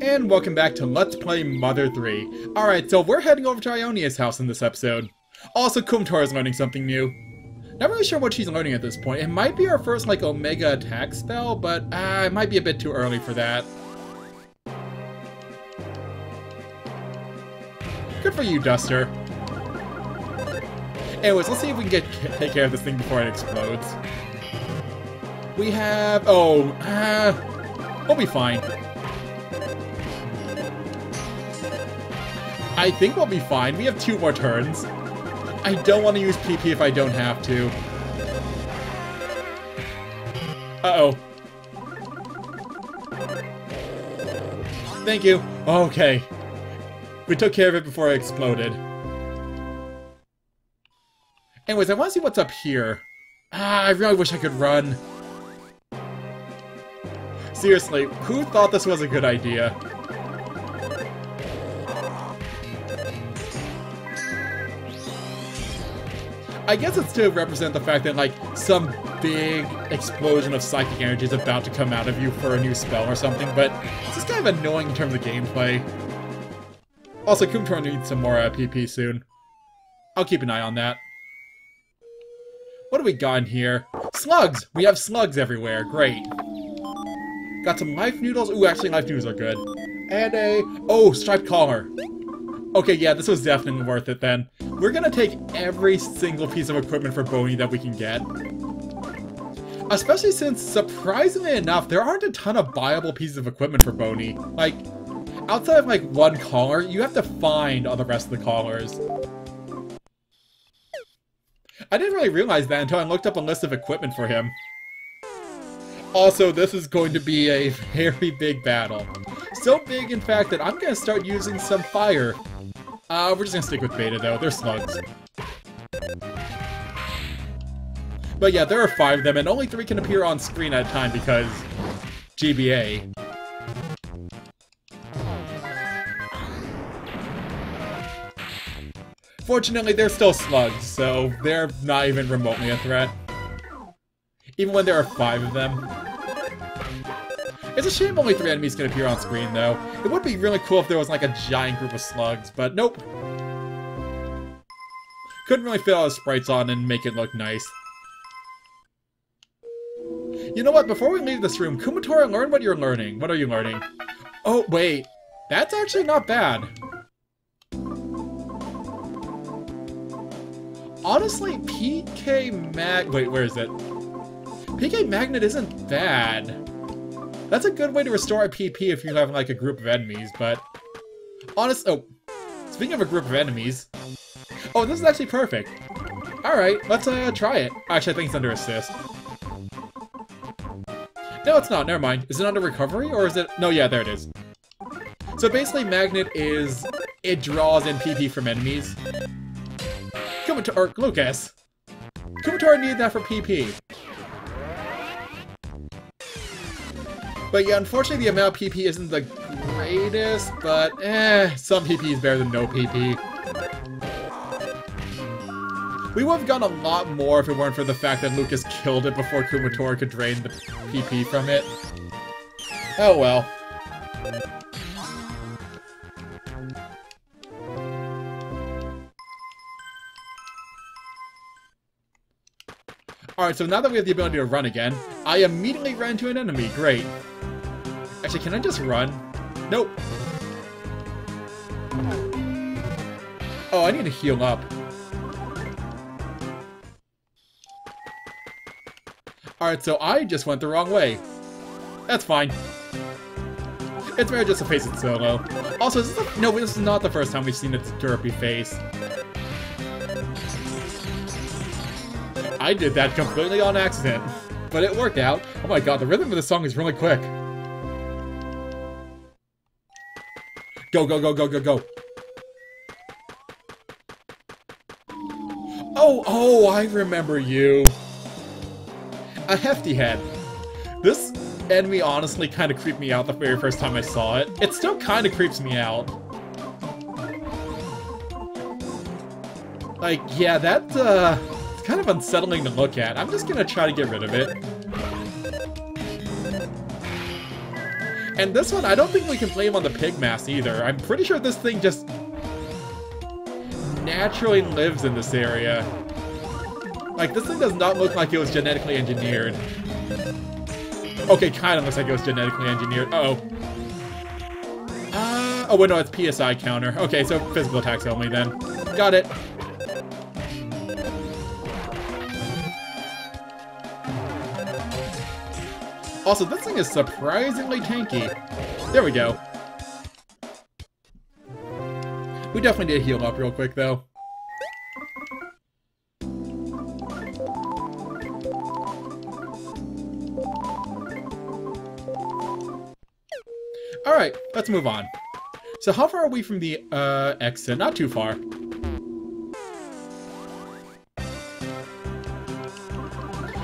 And welcome back to Let's Play Mother 3. Alright, so we're heading over to Ionia's house in this episode. Also, Kumatora is learning something new. Not really sure what she's learning at this point. It might be our first, like, Omega attack spell, but uh, it might be a bit too early for that. Good for you, Duster. Anyways, let's see if we can get take care of this thing before it explodes. We have... Oh, uh, we'll be fine. I think we'll be fine. We have two more turns. I don't want to use PP if I don't have to. Uh-oh. Thank you. Okay. We took care of it before it exploded. Anyways, I want to see what's up here. Ah, I really wish I could run. Seriously, who thought this was a good idea? I guess it's to represent the fact that, like, some big explosion of psychic energy is about to come out of you for a new spell or something, but it's just kind of annoying in terms of gameplay. Also, Kumatora needs some more uh, PP soon. I'll keep an eye on that. What do we got in here? Slugs! We have slugs everywhere. Great. Got some life noodles. Ooh, actually, life noodles are good. And a... Oh, striped collar. Okay, yeah, this was definitely worth it then. We're gonna take every single piece of equipment for Boney that we can get. Especially since, surprisingly enough, there aren't a ton of viable pieces of equipment for Boney. Like, outside of like one collar, you have to find all the rest of the collars. I didn't really realize that until I looked up a list of equipment for him. Also, this is going to be a very big battle. So big, in fact, that I'm going to start using some fire uh, we're just gonna stick with beta though, they're slugs. But yeah, there are five of them, and only three can appear on screen at a time because... GBA. Fortunately, they're still slugs, so they're not even remotely a threat. Even when there are five of them. It's a shame only three enemies can appear on screen, though. It would be really cool if there was like a giant group of slugs, but nope. Couldn't really fit all the sprites on and make it look nice. You know what, before we leave this room, Kumatora, learn what you're learning. What are you learning? Oh, wait. That's actually not bad. Honestly, PK Mag... Wait, where is it? PK Magnet isn't bad. That's a good way to restore a PP if you're having like a group of enemies, but... Honest- oh. Speaking of a group of enemies... Oh, this is actually perfect. Alright, let's uh, try it. Actually, I think it's under assist. No, it's not. Never mind. Is it under recovery, or is it... No, yeah, there it is. So basically, Magnet is... It draws in PP from enemies. Kumatora... Lucas! Kumatora needed that for PP. But yeah, unfortunately the amount PP isn't the greatest, but eh, some PP is better than no PP. We would have gotten a lot more if it weren't for the fact that Lucas killed it before Kumatora could drain the PP from it. Oh well. Alright, so now that we have the ability to run again, I immediately ran into an enemy. Great. Actually, can I just run? Nope. Oh, I need to heal up. Alright, so I just went the wrong way. That's fine. It's better just to face it solo. Also, this is no, this is not the first time we've seen its derpy face. I did that completely on accident, but it worked out. Oh my god, the rhythm of the song is really quick. Go, go, go, go, go, go. Oh, oh, I remember you. A hefty head. This enemy honestly kind of creeped me out the very first time I saw it. It still kind of creeps me out. Like, yeah, that, uh, kind of unsettling to look at. I'm just gonna try to get rid of it. And this one, I don't think we can him on the Pigmasks either. I'm pretty sure this thing just naturally lives in this area. Like, this thing does not look like it was genetically engineered. Okay, kind of looks like it was genetically engineered. Uh oh Uh, oh, wait, no, it's PSI counter. Okay, so physical attacks only then. Got it. Also, this thing is surprisingly tanky. There we go. We definitely did heal up real quick, though. Alright, let's move on. So how far are we from the uh, exit? Not too far.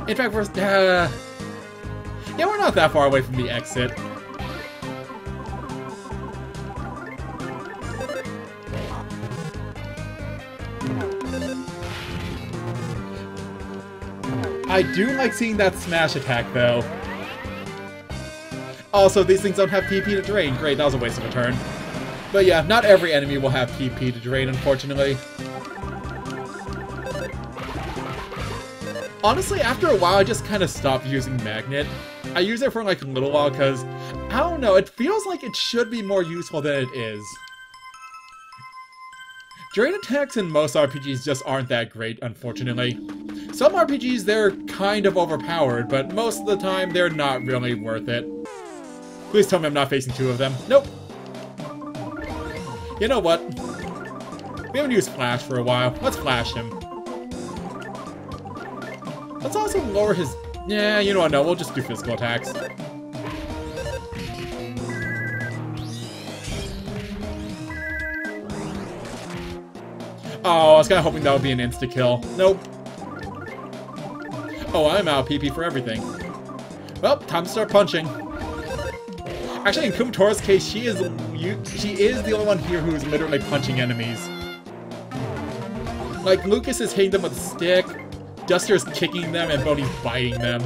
In fact, we're... Uh, yeah, we're not that far away from the exit. I do like seeing that smash attack, though. Also, these things don't have PP to drain. Great, that was a waste of a turn. But yeah, not every enemy will have PP to drain, unfortunately. Honestly, after a while, I just kind of stopped using Magnet. I use it for like a little while because, I don't know, it feels like it should be more useful than it is. Drain attacks in most RPGs just aren't that great, unfortunately. Some RPGs, they're kind of overpowered, but most of the time, they're not really worth it. Please tell me I'm not facing two of them. Nope. You know what? We haven't used Flash for a while. Let's flash him. Let's also lower his... Yeah, you know what? No, we'll just do physical attacks. Oh, I was kind of hoping that would be an insta-kill. Nope. Oh, I'm out PP for everything. Well, time to start punching. Actually, in Kumatora's case, she is she is the only one here who is literally punching enemies. Like, Lucas is hitting them with a stick, Duster is kicking them, and Boney's biting them.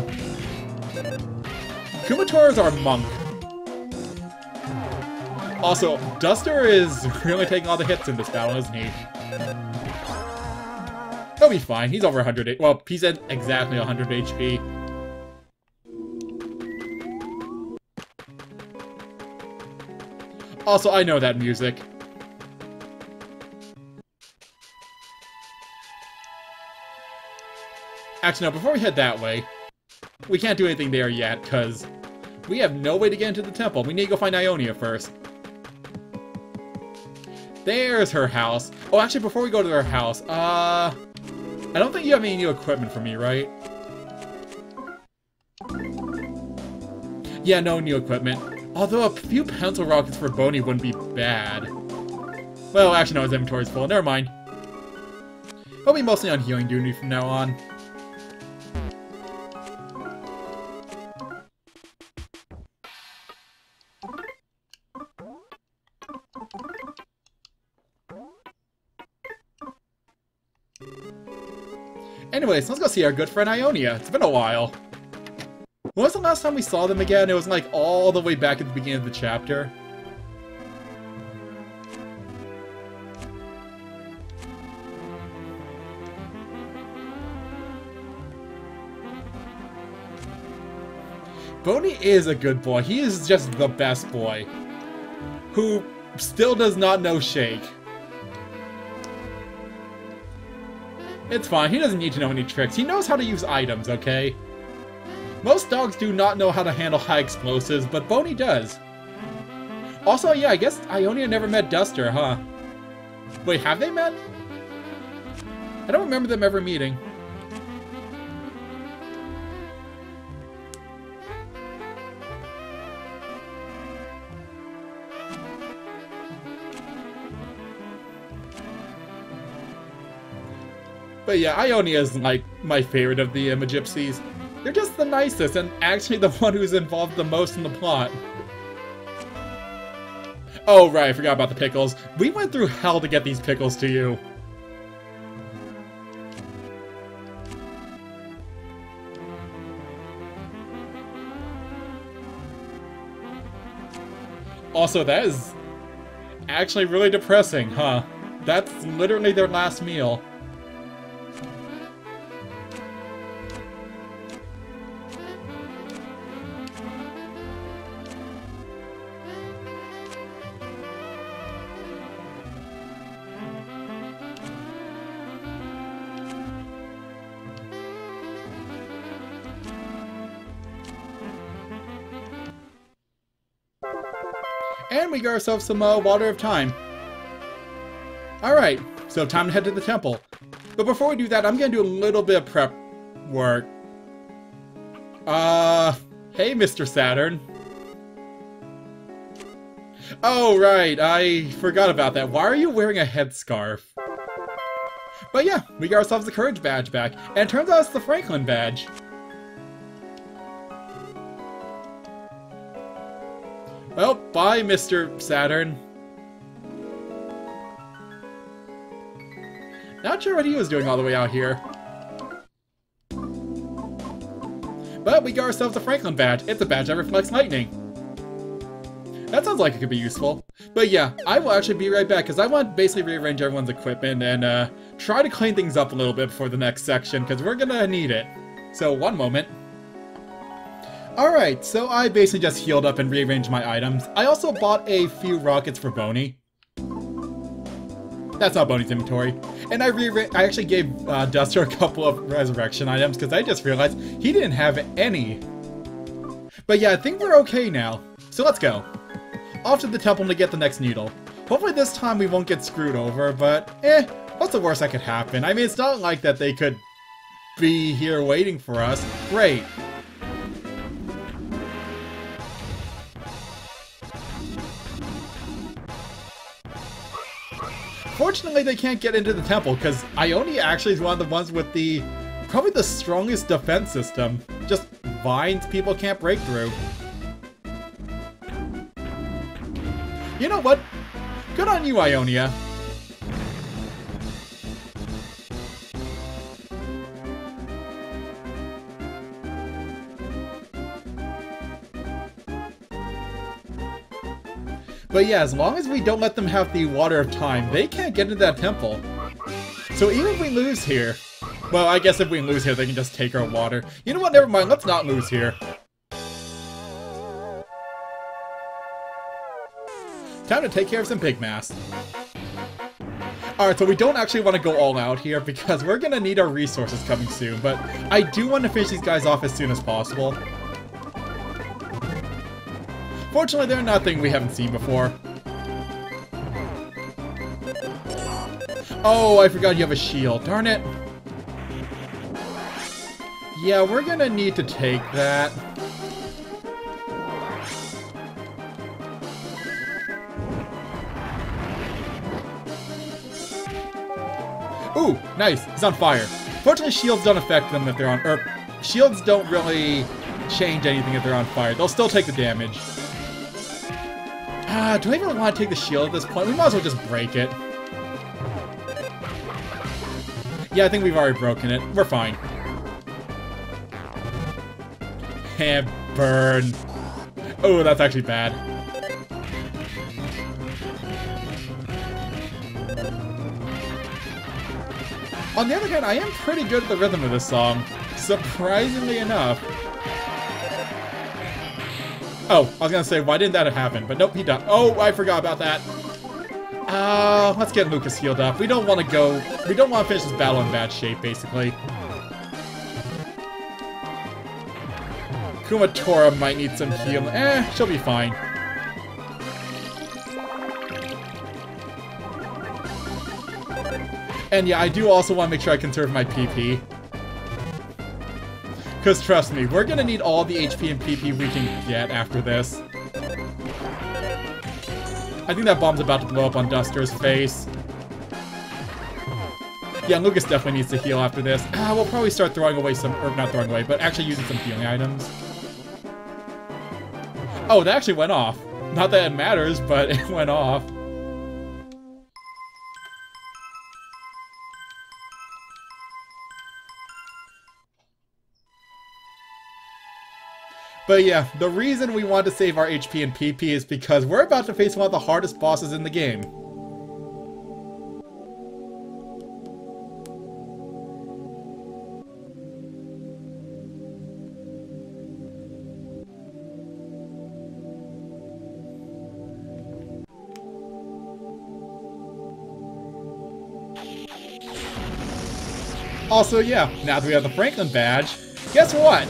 Kumatora is our monk. Also, Duster is really taking all the hits in this battle, isn't he? He'll be fine. He's over 100. Well, he's at exactly 100 HP. Also, I know that music. Actually, no, before we head that way, we can't do anything there yet, because we have no way to get into the temple. We need to go find Ionia first. There's her house. Oh, actually, before we go to her house, uh... I don't think you have any new equipment for me, right? Yeah, no new equipment. Although a few pencil rockets for Boney wouldn't be bad. Well, actually no, his inventory's full. Never mind. He'll be mostly on healing duty from now on. Anyways, let's go see our good friend Ionia. It's been a while. When was the last time we saw them again? It was like all the way back at the beginning of the chapter. Boney is a good boy. He is just the best boy. Who still does not know Shake. It's fine. He doesn't need to know any tricks. He knows how to use items, okay? Most dogs do not know how to handle high explosives, but Boney does. Also, yeah, I guess Ionia never met Duster, huh? Wait, have they met? I don't remember them ever meeting. But yeah, Ionia is like my favorite of the Magypsies. They're just the nicest, and actually the one who's involved the most in the plot. Oh, right, I forgot about the pickles. We went through hell to get these pickles to you. Also, that is actually really depressing, huh? That's literally their last meal. And we got ourselves some uh, Water of Time. Alright, so time to head to the temple. But before we do that, I'm gonna do a little bit of prep work. Uh, hey Mr. Saturn. Oh, right, I forgot about that. Why are you wearing a headscarf? But yeah, we got ourselves the Courage Badge back, and it turns out it's the Franklin Badge. Bye, Mr. Saturn. Not sure what he was doing all the way out here. But we got ourselves a Franklin badge. It's a badge that reflects lightning. That sounds like it could be useful. But yeah, I will actually be right back because I want to basically rearrange everyone's equipment and uh, try to clean things up a little bit before the next section because we're going to need it. So one moment. Alright, so I basically just healed up and rearranged my items. I also bought a few rockets for Boney. That's not Boney's inventory. And I re I actually gave uh, Duster a couple of resurrection items because I just realized he didn't have any. But yeah, I think we're okay now. So let's go. Off to the temple to get the next needle. Hopefully this time we won't get screwed over, but eh, what's the worst that could happen? I mean, it's not like that they could be here waiting for us. Great. Fortunately, they can't get into the temple, because Ionia actually is one of the ones with the... probably the strongest defense system. Just vines people can't break through. You know what? Good on you, Ionia. But yeah, as long as we don't let them have the Water of Time, they can't get into that temple. So even if we lose here... Well, I guess if we lose here, they can just take our water. You know what, never mind, let's not lose here. Time to take care of some Pigmasks. Alright, so we don't actually want to go all out here because we're going to need our resources coming soon, but I do want to finish these guys off as soon as possible. Fortunately, they're nothing we haven't seen before. Oh, I forgot you have a shield. Darn it. Yeah, we're gonna need to take that. Ooh, nice. He's on fire. Fortunately, shields don't affect them if they're on... Or, shields don't really change anything if they're on fire. They'll still take the damage. Ah, do I even want to take the shield at this point? We might as well just break it. Yeah, I think we've already broken it. We're fine. And burn. Oh, that's actually bad. On the other hand, I am pretty good at the rhythm of this song. Surprisingly enough. Oh, I was gonna say, why didn't that happen? But nope, he died. Oh, I forgot about that. Uh, let's get Lucas healed up. We don't want to go... We don't want to finish this battle in bad shape, basically. Kumatora might need some healing. Eh, she'll be fine. And yeah, I do also want to make sure I conserve my PP. Because trust me, we're to need all the HP and PP we can get after this. I think that bomb's about to blow up on Duster's face. Yeah, Lucas definitely needs to heal after this. Ah, we'll probably start throwing away some, or not throwing away, but actually using some healing items. Oh, that actually went off. Not that it matters, but it went off. But yeah, the reason we want to save our HP and PP is because we're about to face one of the hardest bosses in the game. Also, yeah, now that we have the Franklin badge, guess what?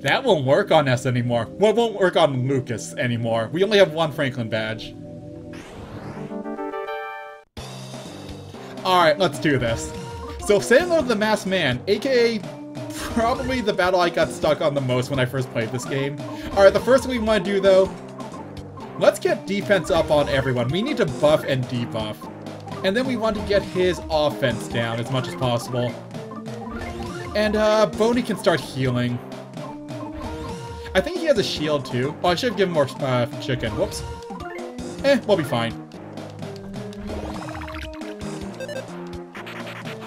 That won't work on us anymore. Well, it won't work on Lucas anymore. We only have one Franklin badge. Alright, let's do this. So, to the Masked Man, aka probably the battle I got stuck on the most when I first played this game. Alright, the first thing we want to do, though, let's get defense up on everyone. We need to buff and debuff. And then we want to get his offense down as much as possible. And, uh, Boney can start healing. I think he has a shield, too. Oh, I should have given more, uh, chicken. Whoops. Eh, we'll be fine.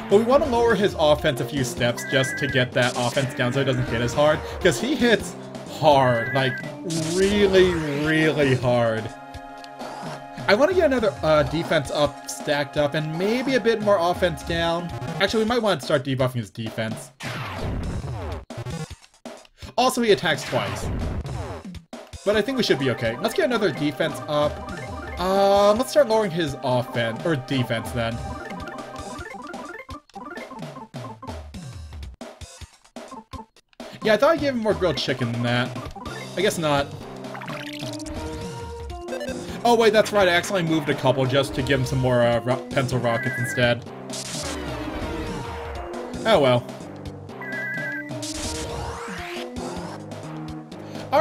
But we want to lower his offense a few steps just to get that offense down so it doesn't hit as hard. Because he hits hard. Like, really, really hard. I want to get another uh, defense up, stacked up, and maybe a bit more offense down. Actually, we might want to start debuffing his defense. Also, he attacks twice. But I think we should be okay. Let's get another defense up. Uh, let's start lowering his offense, or defense then. Yeah, I thought I gave him more grilled chicken than that. I guess not. Oh wait, that's right, I accidentally moved a couple just to give him some more uh, ro pencil rockets instead. Oh well.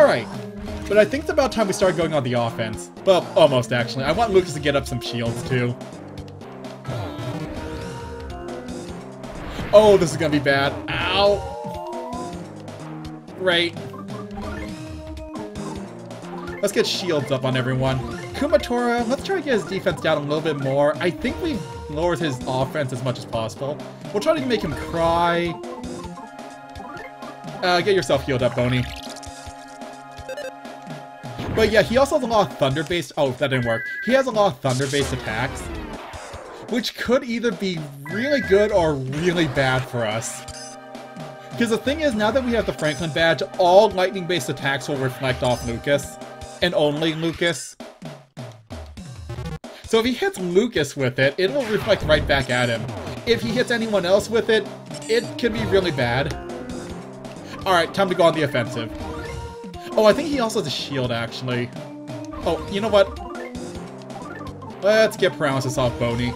Alright, but I think it's about time we start going on the offense. Well, almost actually. I want Lucas to get up some shields too. Oh, this is gonna be bad. Ow! Right. Let's get shields up on everyone. Kumatora, let's try to get his defense down a little bit more. I think we've lowered his offense as much as possible. We'll try to make him cry. Uh, get yourself healed up, Boney. But yeah, he also has a lot of thunder-based- oh, that didn't work. He has a lot of thunder-based attacks, which could either be really good or really bad for us. Because the thing is, now that we have the Franklin badge, all lightning-based attacks will reflect off Lucas and only Lucas. So if he hits Lucas with it, it will reflect right back at him. If he hits anyone else with it, it can be really bad. Alright, time to go on the offensive. Oh, I think he also has a shield, actually. Oh, you know what? Let's get paralysis off Boney.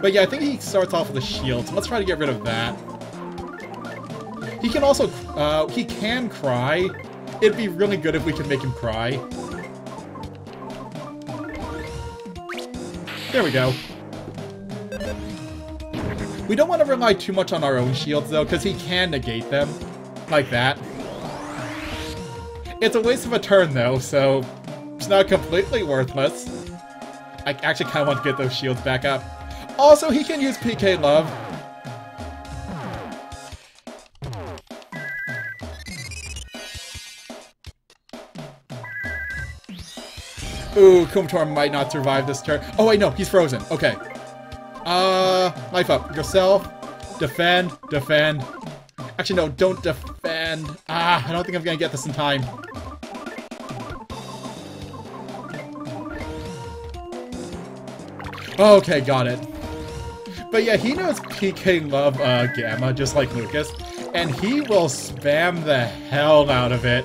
But yeah, I think he starts off with a shield, so let's try to get rid of that. He can also, uh, he can cry, It'd be really good if we could make him cry. There we go. We don't want to rely too much on our own shields, though, because he can negate them. Like that. It's a waste of a turn, though, so it's not completely worthless. I actually kind of want to get those shields back up. Also, he can use PK Love. Ooh, Kumatora might not survive this turn. Oh, wait, no, he's frozen. Okay. Uh, life up. Yourself. Defend. Defend. Actually, no, don't Ah, I don't think I'm gonna get this in time. Okay, got it. But yeah, he knows PK Love uh, Gamma, just like Lucas, and he will spam the hell out of it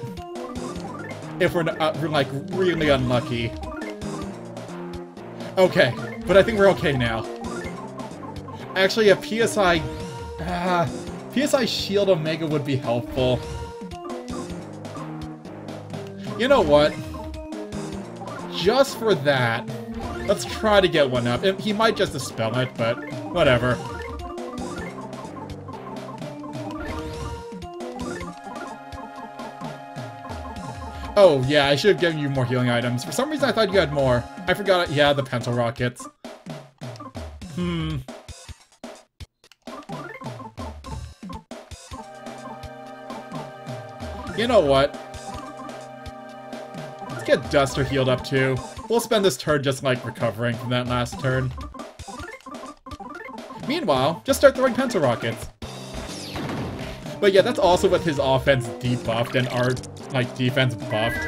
if we're, uh, we're like really unlucky. Okay, but I think we're okay now. Actually, a PSI... Uh, PSI Shield Omega would be helpful. You know what? Just for that, let's try to get one up. He might just dispel it, but whatever. Oh, yeah, I should have given you more healing items. For some reason, I thought you had more. I forgot, yeah, the pencil rockets. Hmm. You know what? Let's get Duster healed up too. We'll spend this turn just like recovering from that last turn. Meanwhile, just start throwing pencil rockets. But yeah, that's also with his offense debuffed and our like defense buffed.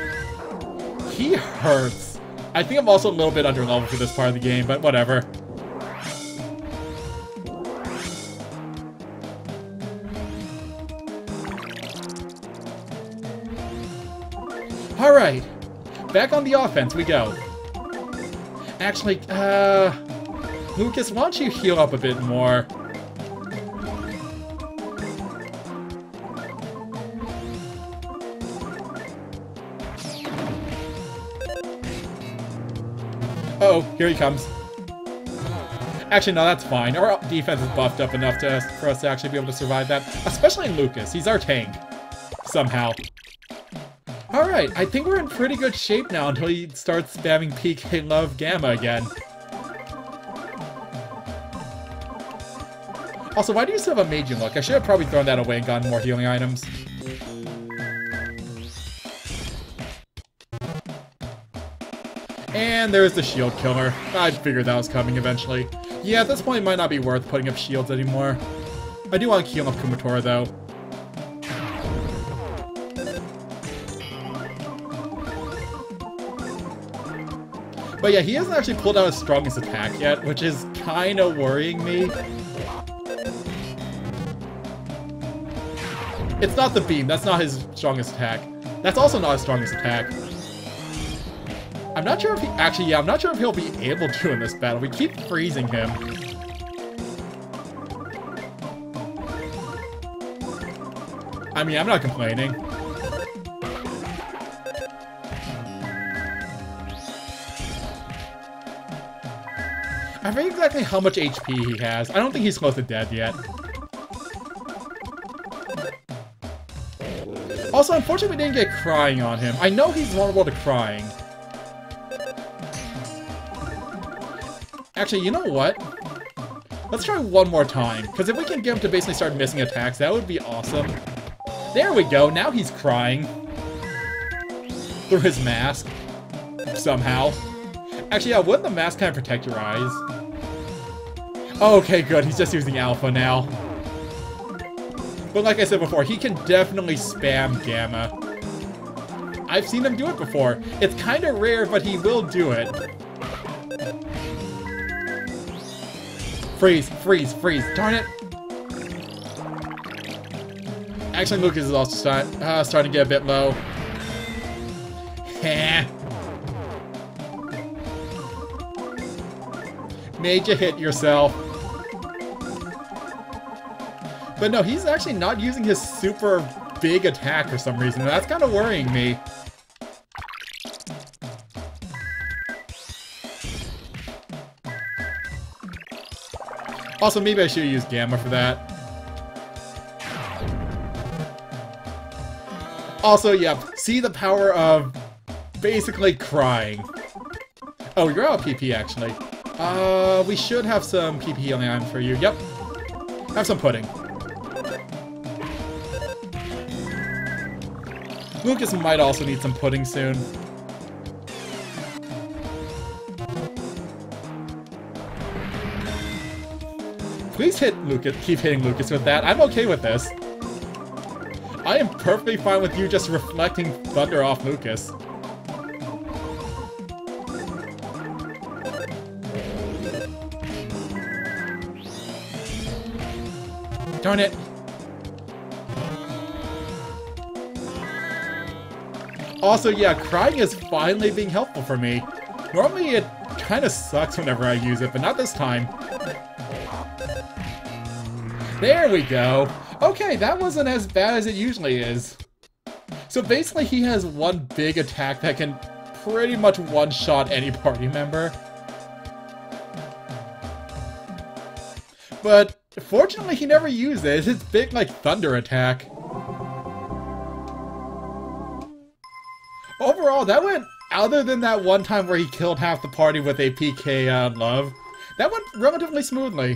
He hurts. I think I'm also a little bit under level for this part of the game, but whatever. Back on the offense we go. Actually, uh... Lucas, why don't you heal up a bit more? oh, here he comes. Actually, no, that's fine. Our defense is buffed up enough to, for us to actually be able to survive that. Especially in Lucas. He's our tank. Somehow. Alright, I think we're in pretty good shape now until he starts spamming PK Love Gamma again. Also, why do you still have a Majin Look? I should have probably thrown that away and gotten more healing items. And there's the shield killer. I figured that was coming eventually. Yeah, at this point it might not be worth putting up shields anymore. I do want to heal up Kumatora though. But yeah, he hasn't actually pulled out his strongest attack yet, which is kind of worrying me. It's not the beam, that's not his strongest attack. That's also not his strongest attack. I'm not sure if he... Actually, yeah, I'm not sure if he'll be able to in this battle. We keep freezing him. I mean, I'm not complaining. I forget exactly how much HP he has. I don't think he's close to dead yet. Also, unfortunately, we didn't get crying on him. I know he's vulnerable to crying. Actually, you know what? Let's try one more time, because if we can get him to basically start missing attacks, that would be awesome. There we go, now he's crying. Through his mask. Somehow. Actually, yeah, wouldn't the mask kind of protect your eyes? Okay, good, he's just using Alpha now. But like I said before, he can definitely spam Gamma. I've seen him do it before. It's kind of rare, but he will do it. Freeze, freeze, freeze. Darn it. Actually, Lucas is also start, uh, starting to get a bit low. Made you hit yourself. But no, he's actually not using his super big attack for some reason. That's kind of worrying me. Also, maybe I should use Gamma for that. Also, yep, see the power of basically crying. Oh, you're out of PP, actually. Uh, we should have some PP on the island for you. Yep. Have some pudding. Lucas might also need some pudding soon. Please hit Lucas, keep hitting Lucas with that. I'm okay with this. I am perfectly fine with you just reflecting thunder off Lucas. Darn it. Also, yeah, crying is finally being helpful for me. Normally it kind of sucks whenever I use it, but not this time. There we go. Okay, that wasn't as bad as it usually is. So basically he has one big attack that can pretty much one-shot any party member. But fortunately he never uses his big, like, thunder attack. Overall, that went, other than that one time where he killed half the party with a PK uh, love, that went relatively smoothly.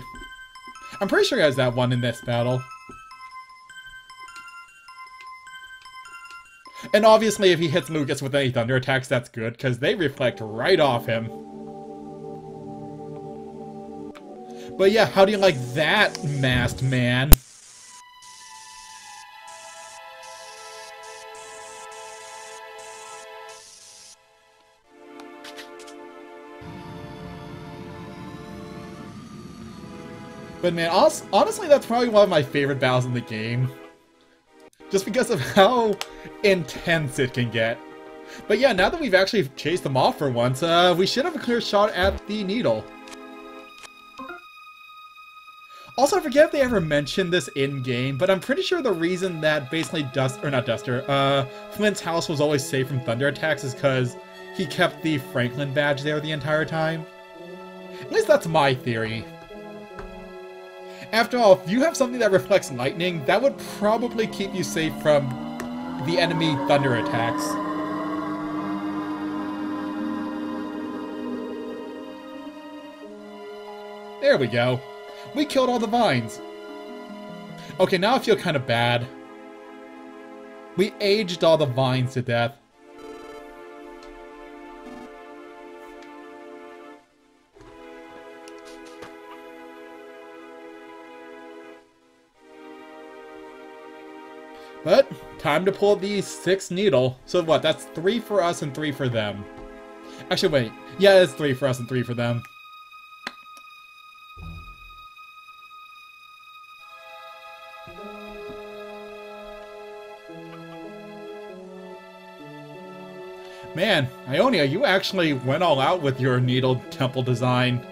I'm pretty sure he has that one in this battle. And obviously, if he hits Lucas with any thunder attacks, that's good, because they reflect right off him. But yeah, how do you like that, masked man? But man, honestly, that's probably one of my favorite battles in the game. Just because of how intense it can get. But yeah, now that we've actually chased them off for once, uh, we should have a clear shot at the needle. Also, I forget if they ever mentioned this in-game, but I'm pretty sure the reason that basically Dust, or not Duster, uh, Flint's house was always safe from thunder attacks is because he kept the Franklin badge there the entire time. At least that's my theory. After all, if you have something that reflects lightning, that would probably keep you safe from the enemy thunder attacks. There we go. We killed all the vines. Okay, now I feel kind of bad. We aged all the vines to death. But, time to pull the sixth needle. So what, that's three for us and three for them. Actually, wait. Yeah, it's three for us and three for them. Man, Ionia, you actually went all out with your needle temple design.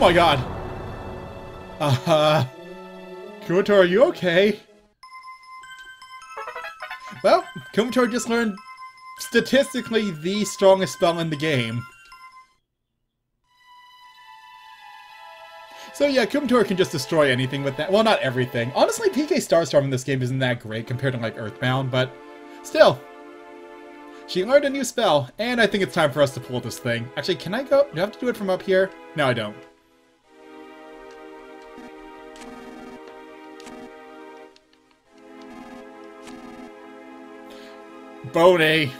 My god. Uh, Kumatora, are you okay? Well, Kumatora just learned statistically the strongest spell in the game. So yeah, Kumatora can just destroy anything with that. Well, not everything. Honestly, PK Starstorm in this game isn't that great compared to like Earthbound, but still. She learned a new spell, and I think it's time for us to pull this thing. Actually, can I go? Do I have to do it from up here? No, I don't. Boney.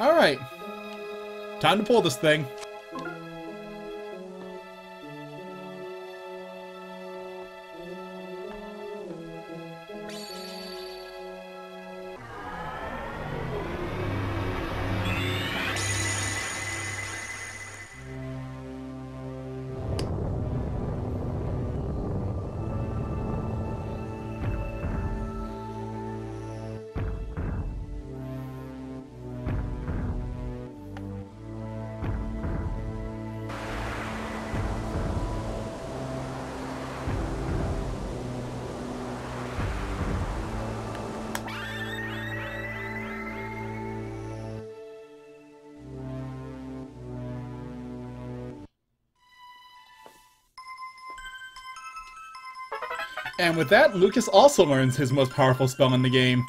Alright. Time to pull this thing. And with that, Lucas also learns his most powerful spell in the game.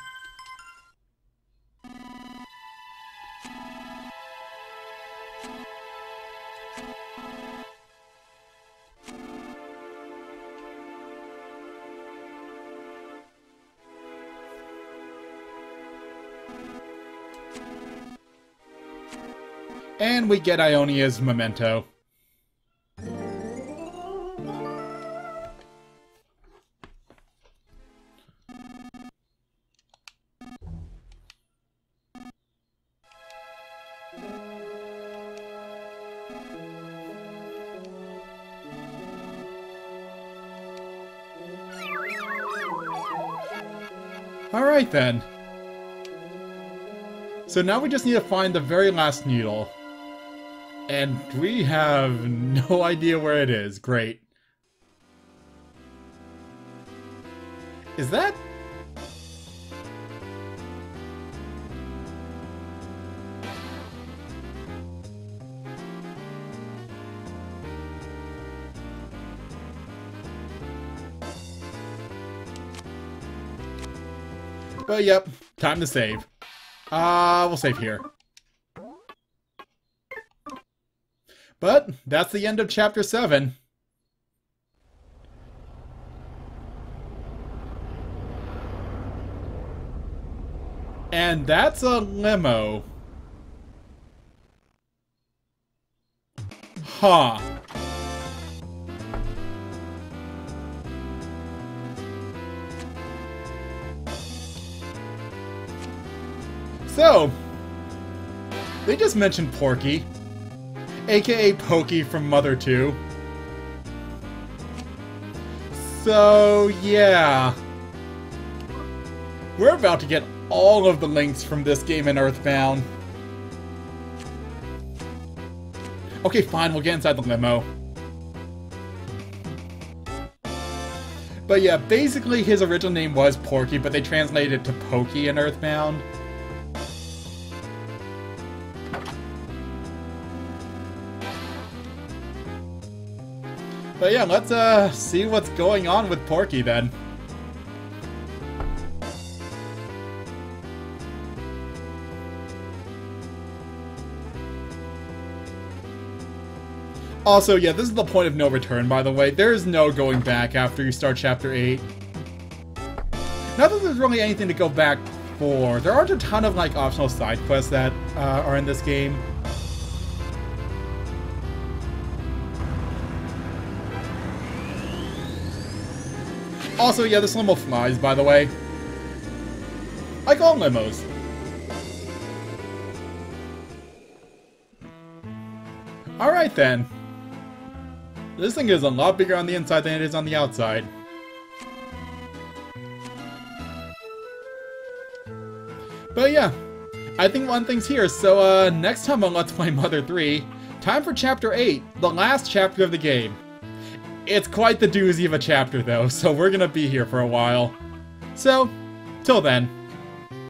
And we get Ionia's memento. Alright then. So now we just need to find the very last needle. And we have no idea where it is. Great. Is that... Yep, time to save. Uh, we'll save here. But that's the end of chapter 7. And that's a limo. Huh. So, they just mentioned Porky, aka Pokey from Mother 2. So, yeah. We're about to get all of the links from this game in Earthbound. Okay, fine, we'll get inside the limo. But yeah, basically his original name was Porky, but they translated it to Pokey in Earthbound. But yeah, let's uh see what's going on with Porky then. Also, yeah, this is the point of no return, by the way. There is no going back after you start Chapter 8. Not that there's really anything to go back for. There aren't a ton of, like, optional side quests that uh, are in this game. Also, yeah, this limo flies, by the way. Like all limos. Alright then. This thing is a lot bigger on the inside than it is on the outside. But yeah, I think one thing's here, so uh, next time on Let's Play Mother 3, time for Chapter 8, the last chapter of the game. It's quite the doozy of a chapter though, so we're gonna be here for a while. So, till then.